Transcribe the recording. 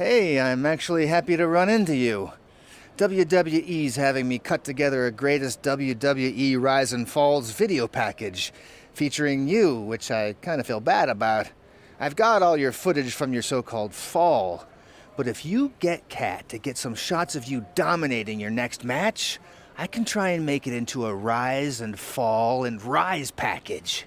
Hey, I'm actually happy to run into you. WWE's having me cut together a greatest WWE Rise and Falls video package featuring you, which I kind of feel bad about. I've got all your footage from your so called fall, but if you get Kat to get some shots of you dominating your next match, I can try and make it into a Rise and Fall and Rise package.